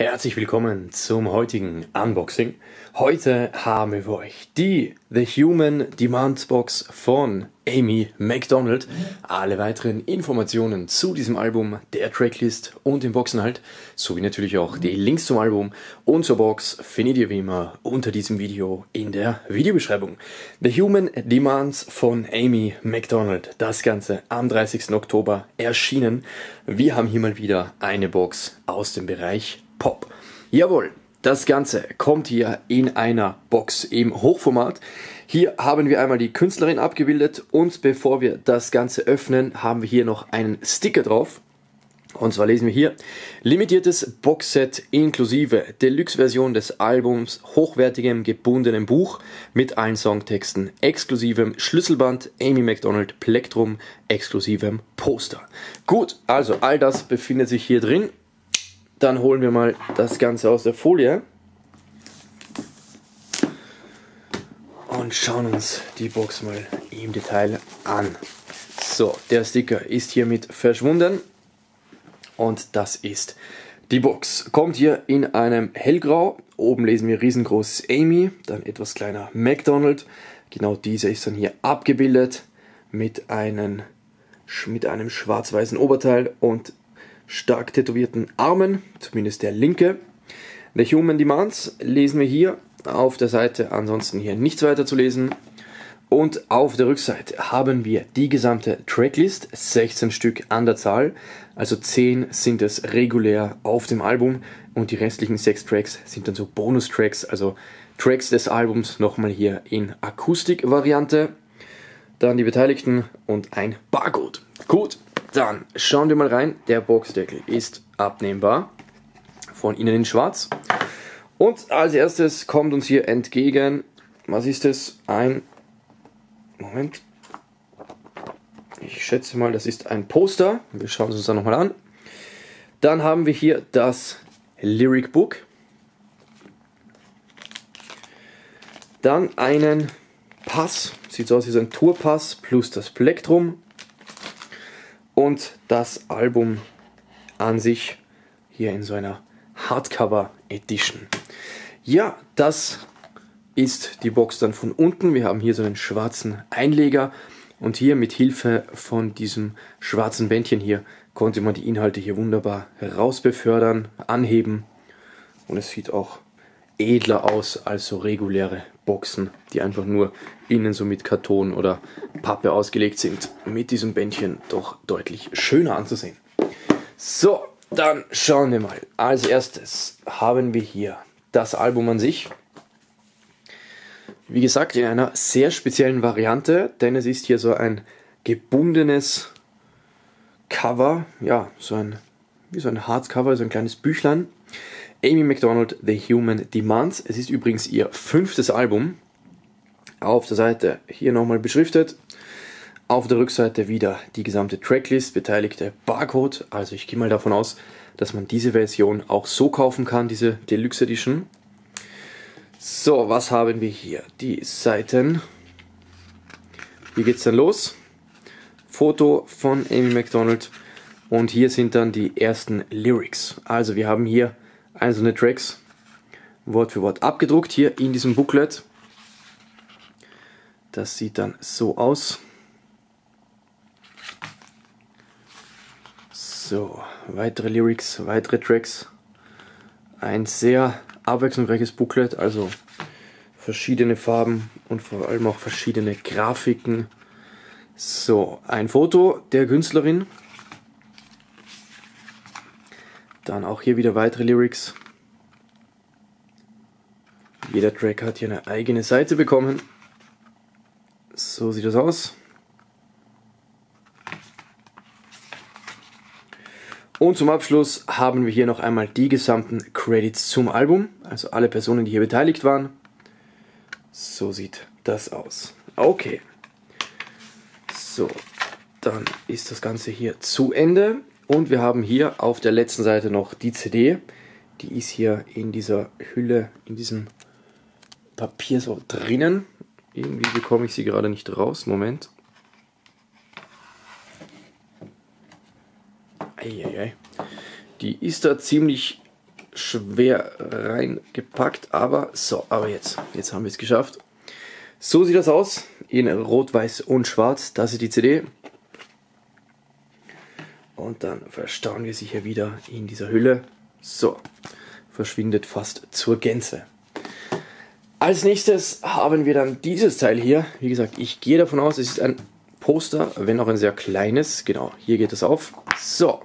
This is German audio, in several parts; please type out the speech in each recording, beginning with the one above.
Herzlich willkommen zum heutigen Unboxing. Heute haben wir für euch die The Human Demand Box von Amy MacDonald. Alle weiteren Informationen zu diesem Album, der Tracklist und dem Boxenhalt, sowie natürlich auch die Links zum Album und zur Box findet ihr wie immer unter diesem Video in der Videobeschreibung. The Human Demands von Amy MacDonald. Das Ganze am 30. Oktober erschienen. Wir haben hier mal wieder eine Box aus dem Bereich Pop. Jawohl, das Ganze kommt hier in einer Box im Hochformat. Hier haben wir einmal die Künstlerin abgebildet und bevor wir das Ganze öffnen, haben wir hier noch einen Sticker drauf. Und zwar lesen wir hier, limitiertes Boxset inklusive Deluxe-Version des Albums, hochwertigem gebundenem Buch mit allen Songtexten, exklusivem Schlüsselband, Amy McDonald Plektrum, exklusivem Poster. Gut, also all das befindet sich hier drin dann holen wir mal das Ganze aus der Folie und schauen uns die Box mal im Detail an. So, der Sticker ist hiermit verschwunden und das ist die Box. Kommt hier in einem hellgrau. Oben lesen wir riesengroßes Amy, dann etwas kleiner McDonald. Genau dieser ist dann hier abgebildet mit, einen, mit einem schwarz-weißen Oberteil und stark tätowierten Armen, zumindest der linke. The Human Demands lesen wir hier auf der Seite, ansonsten hier nichts weiter zu lesen. Und auf der Rückseite haben wir die gesamte Tracklist, 16 Stück an der Zahl, also 10 sind es regulär auf dem Album und die restlichen 6 Tracks sind dann so Bonus-Tracks, also Tracks des Albums nochmal hier in Akustikvariante. Dann die Beteiligten und ein Barcode. Gut, dann schauen wir mal rein. Der Boxdeckel ist abnehmbar. Von innen in schwarz. Und als erstes kommt uns hier entgegen, was ist es? Ein, Moment. Ich schätze mal, das ist ein Poster. Wir schauen es uns dann nochmal an. Dann haben wir hier das Lyric Book. Dann einen Pass. Sieht so aus wie so ein Tourpass plus das Plektrum und das Album an sich hier in so einer Hardcover Edition. Ja, das ist die Box dann von unten. Wir haben hier so einen schwarzen Einleger und hier mit Hilfe von diesem schwarzen Bändchen hier konnte man die Inhalte hier wunderbar herausbefördern, anheben und es sieht auch edler aus als so reguläre Boxen, die einfach nur innen so mit Karton oder Pappe ausgelegt sind. Mit diesem Bändchen doch deutlich schöner anzusehen. So, dann schauen wir mal. Als erstes haben wir hier das Album an sich. Wie gesagt, in einer sehr speziellen Variante, denn es ist hier so ein gebundenes Cover, ja, so ein, wie so ein Hardcover, so ein kleines Büchlein Amy MacDonald, The Human Demands. Es ist übrigens ihr fünftes Album. Auf der Seite hier nochmal beschriftet. Auf der Rückseite wieder die gesamte Tracklist, beteiligte Barcode. Also ich gehe mal davon aus, dass man diese Version auch so kaufen kann, diese Deluxe Edition. So, was haben wir hier? Die Seiten. Hier geht's dann los. Foto von Amy MacDonald. Und hier sind dann die ersten Lyrics. Also wir haben hier einzelne Tracks Wort für Wort abgedruckt hier in diesem Booklet. Das sieht dann so aus. So, weitere Lyrics, weitere Tracks. Ein sehr abwechslungsreiches Booklet, also verschiedene Farben und vor allem auch verschiedene Grafiken. So, ein Foto der Künstlerin Dann auch hier wieder weitere Lyrics. Jeder Track hat hier eine eigene Seite bekommen. So sieht das aus. Und zum Abschluss haben wir hier noch einmal die gesamten Credits zum Album, also alle Personen, die hier beteiligt waren. So sieht das aus. Okay. So, dann ist das Ganze hier zu Ende. Und wir haben hier auf der letzten Seite noch die CD. Die ist hier in dieser Hülle, in diesem Papier so drinnen. Irgendwie bekomme ich sie gerade nicht raus. Moment. Eieiei. Die ist da ziemlich schwer reingepackt, aber so, aber jetzt, jetzt haben wir es geschafft. So sieht das aus, in Rot, Weiß und Schwarz. Das ist die CD. Und dann verstauen wir sie hier wieder in dieser Hülle. So, verschwindet fast zur Gänze. Als nächstes haben wir dann dieses Teil hier. Wie gesagt, ich gehe davon aus, es ist ein Poster, wenn auch ein sehr kleines. Genau, hier geht es auf. So,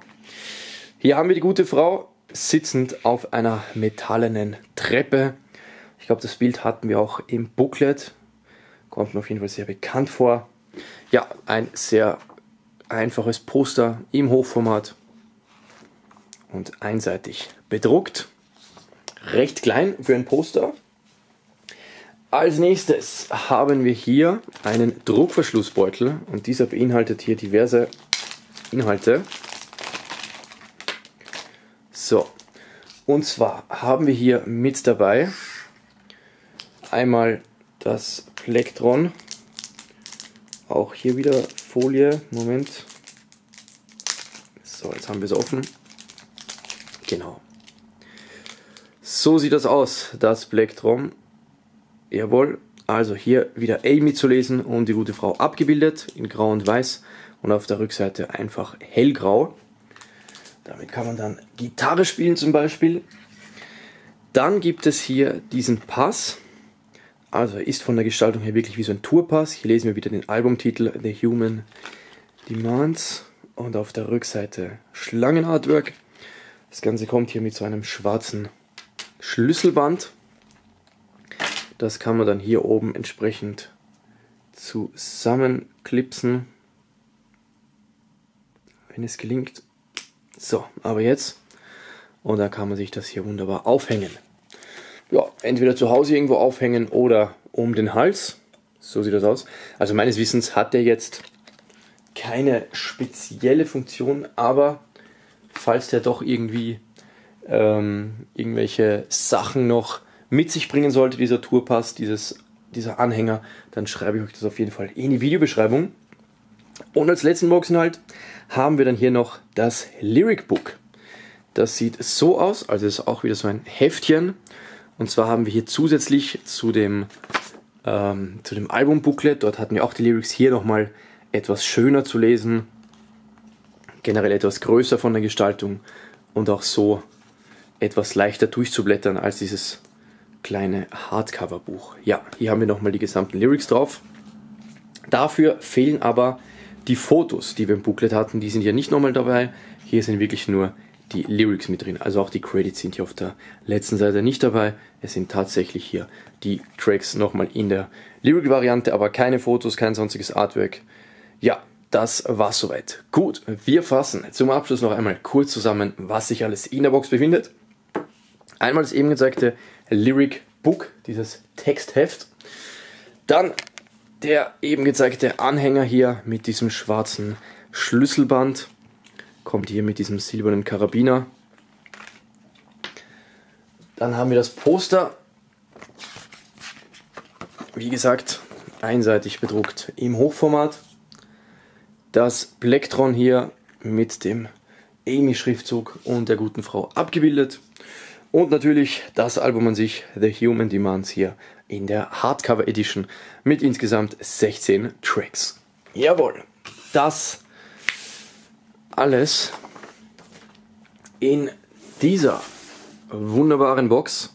hier haben wir die gute Frau sitzend auf einer metallenen Treppe. Ich glaube, das Bild hatten wir auch im Booklet. Kommt mir auf jeden Fall sehr bekannt vor. Ja, ein sehr einfaches Poster im Hochformat und einseitig bedruckt. Recht klein für ein Poster. Als nächstes haben wir hier einen Druckverschlussbeutel und dieser beinhaltet hier diverse Inhalte. So, und zwar haben wir hier mit dabei einmal das Plektron, auch hier wieder Folie, Moment. So, jetzt haben wir es offen. Genau. So sieht das aus, das Plektron. Jawohl, also hier wieder Amy zu lesen und die gute Frau abgebildet in grau und weiß und auf der Rückseite einfach hellgrau. Damit kann man dann Gitarre spielen zum Beispiel. Dann gibt es hier diesen Pass. Also ist von der Gestaltung her wirklich wie so ein Tourpass. Hier lesen wir wieder den Albumtitel The Human Demands und auf der Rückseite Schlangenartwork. Das Ganze kommt hier mit so einem schwarzen Schlüsselband das kann man dann hier oben entsprechend zusammenklipsen, wenn es gelingt. So, aber jetzt. Und dann kann man sich das hier wunderbar aufhängen. Ja, entweder zu Hause irgendwo aufhängen oder um den Hals. So sieht das aus. Also meines Wissens hat der jetzt keine spezielle Funktion, aber falls der doch irgendwie ähm, irgendwelche Sachen noch mit sich bringen sollte, dieser Tourpass, dieses, dieser Anhänger, dann schreibe ich euch das auf jeden Fall in die Videobeschreibung. Und als letzten Boxinhalt haben wir dann hier noch das Lyric Book. Das sieht so aus, also ist auch wieder so ein Heftchen. Und zwar haben wir hier zusätzlich zu dem, ähm, zu dem Album-Booklet, dort hatten wir auch die Lyrics hier nochmal etwas schöner zu lesen, generell etwas größer von der Gestaltung und auch so etwas leichter durchzublättern als dieses kleine Hardcover-Buch. Ja, hier haben wir nochmal die gesamten Lyrics drauf. Dafür fehlen aber die Fotos, die wir im Booklet hatten. Die sind hier nicht nochmal dabei. Hier sind wirklich nur die Lyrics mit drin. Also auch die Credits sind hier auf der letzten Seite nicht dabei. Es sind tatsächlich hier die Tracks nochmal in der Lyric-Variante, aber keine Fotos, kein sonstiges Artwork. Ja, das war's soweit. Gut, wir fassen zum Abschluss noch einmal kurz zusammen, was sich alles in der Box befindet. Einmal das eben gezeigte Lyric Book, dieses Textheft. Dann der eben gezeigte Anhänger hier mit diesem schwarzen Schlüsselband. Kommt hier mit diesem silbernen Karabiner. Dann haben wir das Poster. Wie gesagt, einseitig bedruckt im Hochformat. Das Plektron hier mit dem Amy-Schriftzug und der guten Frau abgebildet. Und natürlich das Album an sich, The Human Demands hier in der Hardcover Edition mit insgesamt 16 Tracks. Jawohl, das alles in dieser wunderbaren Box.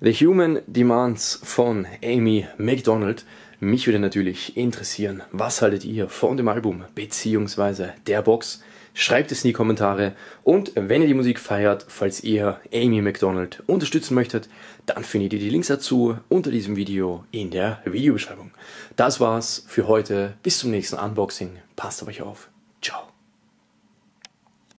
The Human Demands von Amy McDonald. Mich würde natürlich interessieren, was haltet ihr von dem Album bzw. der Box? Schreibt es in die Kommentare und wenn ihr die Musik feiert, falls ihr Amy McDonald unterstützen möchtet, dann findet ihr die Links dazu unter diesem Video in der Videobeschreibung. Das war's für heute. Bis zum nächsten Unboxing. Passt auf euch auf. Ciao.